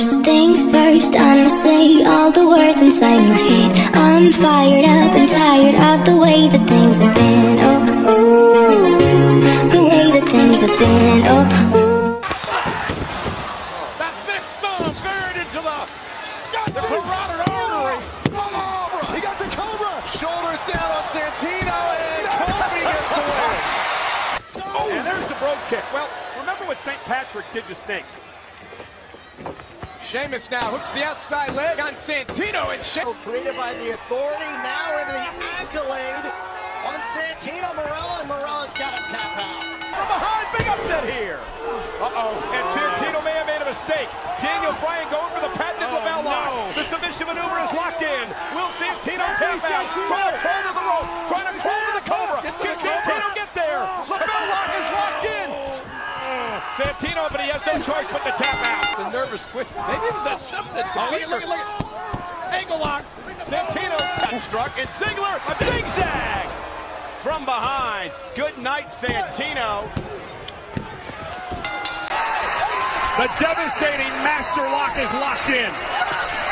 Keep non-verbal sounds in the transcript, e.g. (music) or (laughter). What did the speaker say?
First things first, I'ma say all the words inside my head. I'm fired up and tired of the way that things have been. Oh, ooh, the way that things have been. Oh, ooh. That thick thumb buried into the, the carotid artery. He got the Cobra! Shoulders down on Santino, and Kofi gets the win. (laughs) And there's the brogue kick. Well, remember what St. Patrick did to Snakes. Sheamus now hooks the outside leg on Santino, and Sheamus. Oh, created by the authority, now into the accolade on Santino Marella, and Marella's got a tap out. From behind, big upset here. Uh-oh, and Santino may have made a mistake. Daniel Bryan going for the patented Oh, LeBell Lock. The submission maneuver is locked in. Will Santino tap out? Trying to crawl to the rope, trying to crawl to the Cobra. Can Santino get there? LeBell Lock is locked in. Santino, but he has no choice but to tap out. The. Maybe it was that stuff that. Oh, look at, look at, look at. Ankle lock. Santino touch struck, and Ziggler a zigzag from behind. Good night, Santino. The devastating master lock is locked in.